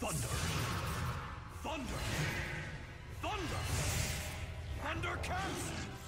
Thunder! Thunder! Thunder! Thundercats!